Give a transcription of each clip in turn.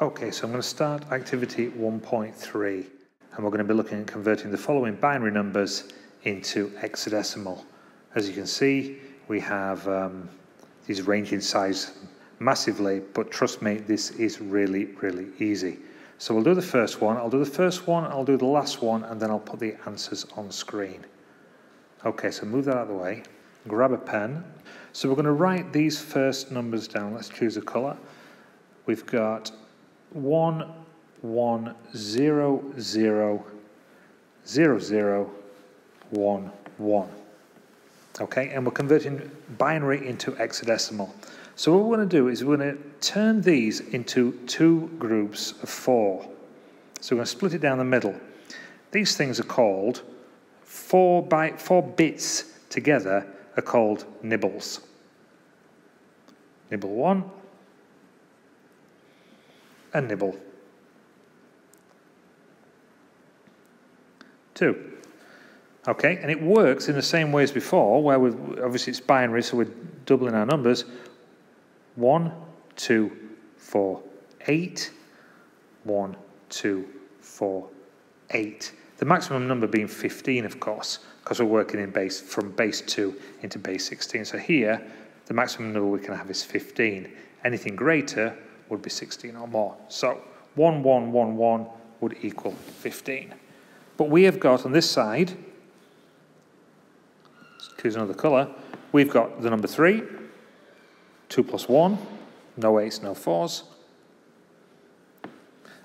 Okay, so I'm going to start activity 1.3 and we're going to be looking at converting the following binary numbers into hexadecimal. As you can see, we have um, these range in size massively, but trust me, this is really, really easy. So we'll do the first one, I'll do the first one, I'll do the last one, and then I'll put the answers on screen. Okay, so move that out of the way, grab a pen. So we're going to write these first numbers down. Let's choose a colour. We've got one one zero zero zero zero one one. Okay, and we're converting binary into hexadecimal. So what we're going to do is we're going to turn these into two groups of four. So we're going to split it down the middle. These things are called four by four bits together are called nibbles. Nibble one, a nibble. Two. Okay, and it works in the same way as before, where we obviously it's binary, so we're doubling our numbers. One, two, four, eight. One, two, four, eight. The maximum number being 15, of course, because we're working in base from base 2 into base 16. So here, the maximum number we can have is 15. Anything greater would be 16 or more. So 1, 1, 1, 1 would equal 15. But we have got on this side, choose another colour, we've got the number 3, 2 plus 1, no 8s, no 4s.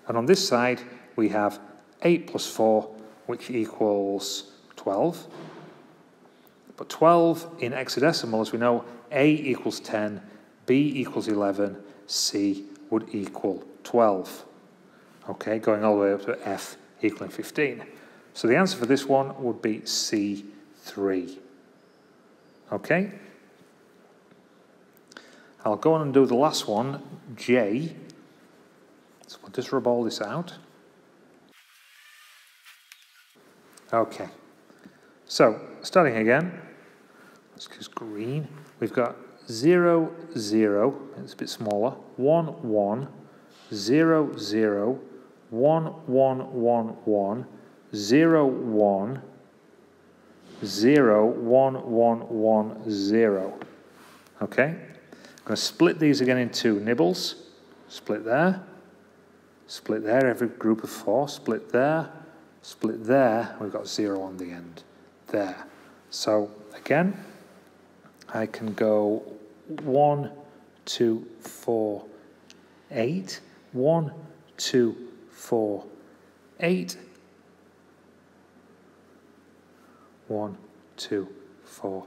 And on this side, we have 8 plus 4, which equals 12. But 12 in hexadecimal, as we know, A equals 10, B equals 11, C would equal 12. Okay, going all the way up to F equaling 15. So the answer for this one would be C3. Okay? I'll go on and do the last one, J. So we'll just rub all this out. Okay. So, starting again, let's choose green. We've got 0, 0, it's a bit smaller, 1, 1, 0, 0, 1, 1, 1, 1, 0, 1, 0, 1, 1, 1, 0. Okay? I'm going to split these again into nibbles. Split there. Split there, every group of four. Split there. Split there. We've got 0 on the end. There. So, again, I can go 1, 2, 4, 8. 1, 2, 4, 8. One, two, four,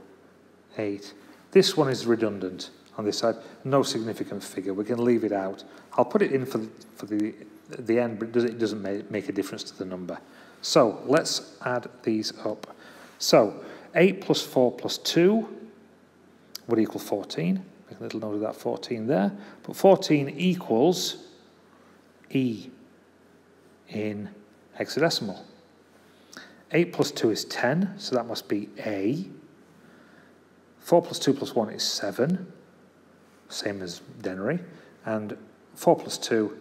eight. This one is redundant on this side. No significant figure. We can leave it out. I'll put it in for the, for the, the end, but it doesn't make, make a difference to the number. So let's add these up. So 8 plus 4 plus 2 would equal 14. Make a little note of that 14 there. But 14 equals E in hexadecimal. 8 plus 2 is 10, so that must be A. 4 plus 2 plus 1 is 7, same as denary. And 4 plus 2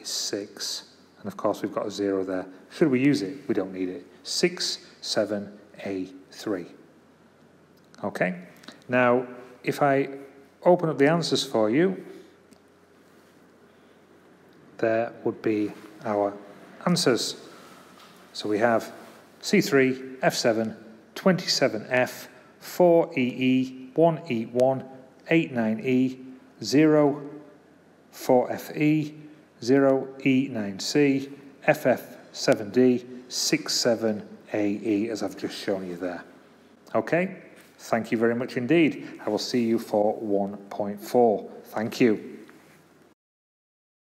is 6. And of course, we've got a 0 there. Should we use it? We don't need it. 6, 7, A, 3. Okay? Now, if I open up the answers for you, there would be our answers. So we have C3, F7, 27F, 4EE, 1E1, 89E, 0, 4FE, 0E9C, FF7D, 67AE, as I've just shown you there. Okay, thank you very much indeed. I will see you for 1.4. Thank you.